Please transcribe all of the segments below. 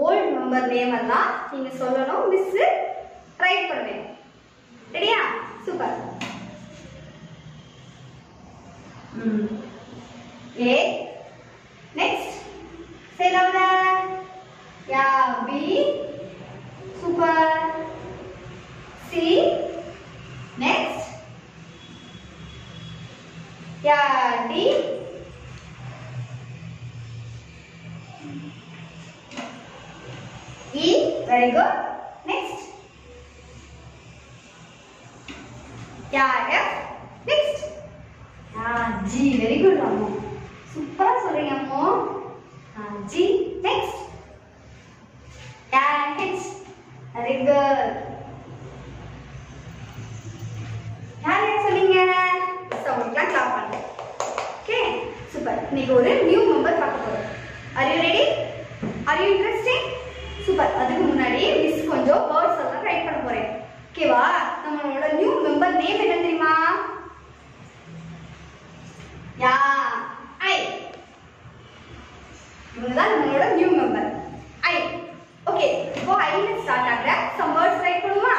Volt member name எல்லாம் நீங்க சொல்லணும். மிஸ் ரைட் பண்ணுவேன் ரெடியா super A. Next. Cellular. Yeah. B. Super. C. Next. Yeah. D. E. Very good. Next. Yeah. F. G. Very good Very good, Ramu. சொல்றீங்க அம்மோ. G. Next Next. Yeah, H. Very good. யார் யார் சொன்னீங்க? அவங்களுக்குலாம் clap பண்ணுங்க. Okay super இன்னைக்கு ஒரு new member பார்க்க போறோம். Are you ready are you interesting super அதுக்கு முன்னாடி மிஸ் கொஞ்சம் வேர்ட்ஸ் எல்லாம் ரைட் பண்ண போறேன். ஓகேவா நம்மளோட நியூ மெம்பர் நேம் என்ன தெரியுமா யா ஐ இவங்க தான் நம்மளோட நியூ மெம்பர் ஐ ஓகே இப்போ ஐல ஸ்டார்ட் ஆகுற சம் வேர்ட்ஸ் ரைட் பண்ணுமா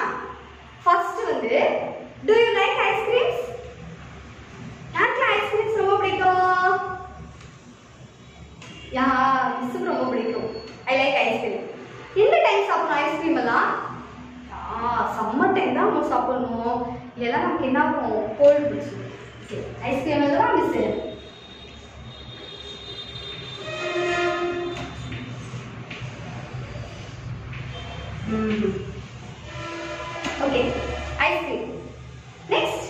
ஃபர்ஸ்ட் வந்து do you like ice creams யாருக்கு ஐஸ்கிரீம்ஸ் ரொம்ப பிடிக்கும்? யா மிஸ்ஸுக்கு ரொம்ப பிடிக்கும். ஐ லைக் ஐஸ்கிரீம் எந்த டைம் சாப்பிடணும் ஐஸ்கிரீம் எல்லாம்? சம்மர் டைம் தான் நம்ம சாப்பிடணும். இல்லைன்னா நமக்கு என்ன ஆகும்? கோல்டு பிடிச்சிடும் ஐஸ்கிரீம் எல்லாம் miss okay ice cream next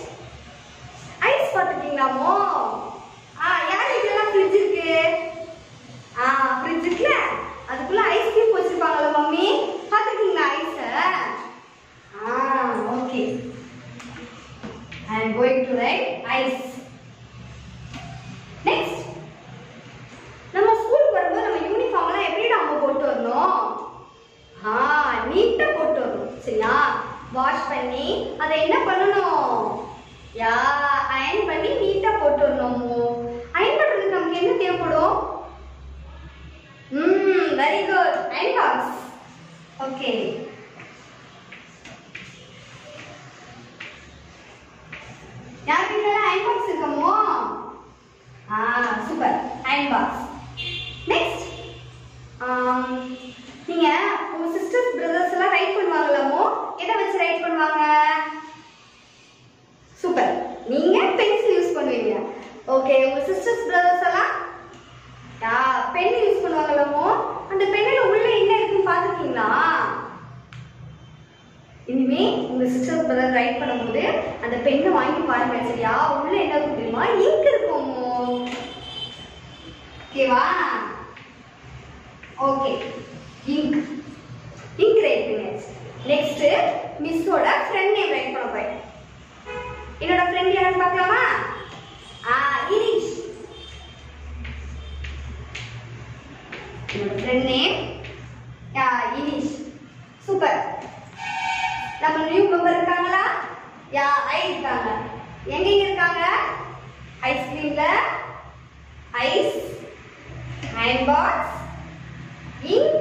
ice பார்த்துட்டீங்களாமோ ஆ யார் வீட்டுலாம் ஃப்ரிட்ஜ் இருக்கு ஆ ஃப்ரிட்ஜ் இருக்குல்ல அதுக்குள்ள ஐஸ்கிரீம் வச்சிருப்பாங்கல்ல மம்மி பார்த்துருக்கீங்களா ஐஸை ஆ okay I am going to write ice next நம்ம ஸ்கூலுக்கு வரும்போது நம்ம யூனிஃபார்ம்லாம் எப்படி நம்ம போட்டு வரணும் ஆ நீட்டா போட்டு வரணும் சரியா வாஷ் பண்ணி அதை என்ன பண்ணணும் யா அயன் பண்ணி நீட்டா போட்டு வரணும் அயன் பண்றதுக்கு நமக்கு என்ன தேவைப்படும்? ம் very good iron box okay யார் வீட்ல அயன் பாக்ஸ் இருக்கமோ ஆ சூப்பர் அயன் பாக்ஸ் நெக்ஸ்ட் நீங்க உங்க சிஸ்டர்ஸ் பிரதர்ஸ் எல்லாம் ரைட் பண்ணுவாங்களாமோ எதை வச்சு ரைட் பண்ணுவாங்க சூப்பர் நீங்க பென்சில் யூஸ் பண்ணுவீங்க. ஓகே உங்க சிஸ்டர்ஸ் பிரதர்ஸ் எல்லாம் யா பென் யூஸ் பண்ணுவாங்களோ அந்த பென்னில் உள்ள என்ன இருக்குன்னு பார்த்துருக்கீங்களா? இனிமே உங்க சிஸ்டர் பிரதர் ரைட் பண்ணும்போது அந்த பெண்ணை வாங்கி பாருங்க சரியா? உள்ள என்ன இருக்கும் தெரியுமா? இங்க் இருக்கும் ஓகேவா ஓகே இங்க் இங்க் ரைட் பண்ணுங்க நெக்ஸ்ட் மிஸ்ஸோட ஃப்ரெண்ட் நேம் ரைட் பண்ண போய் என்னோட ஃப்ரெண்ட் யாரும் பார்க்கலாமா ஆ இனிஷ் என்னோட ஃப்ரெண்ட் நேம் யா இனிஷ் சூப்பர் நம்ம நியூ மெம்பர் இருக்காங்களா யா ஐ இருக்காங்க எங்க இருக்காங்க ஐஸ்கிரீம்ல ஐஸ் அயன் பாக்ஸ் இங்க்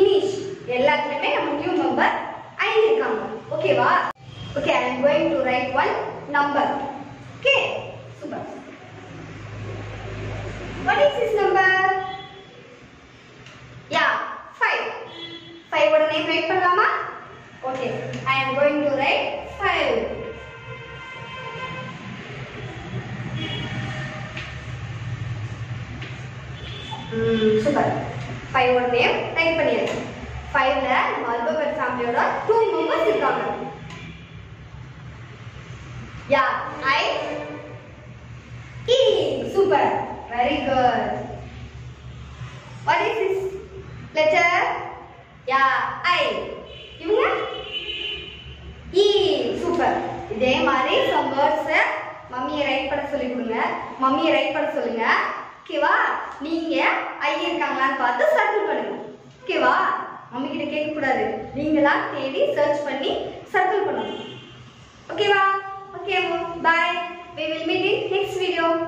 இனிஷ் எல்லாத்துலயுமே நம்ம நியூ மெம்பர் ஐ இருக்காங்க ஓகேவா okay I am going to write one number okay super what is this number yeah 5 5 ஓட நேம் ரைட் பண்ணலாமா okay I am going to write 5 super five ஓட name right பண்ணியாச்சு ஃபைவ்ல நம்ம அல்பபெட் ஃபேமிலியோட டூ மெம்பர்ஸ் இருக்காங்க yeah I E super very good what is this letter yeah I இவங்க? E. Super இதே மாதிரி சம் வேர்ட்ஸ் மம்மியை ரைட் பண்ண சொல்லி கொடுங்க. மம்மியை ரைட் பண்ண சொல்லுங்க. ஓகேவா நீங்க ஐ இருக்காங்களான்னு பார்த்து சர்க்கிள் பண்ணுங்க. ஓகேவா மம்மி கிட்ட கேட்க கூடாது நீங்களா தேடி சர்ச் பண்ணி சர்க்கிள் பண்ணணும். Okay, Bye. We will meet in next video.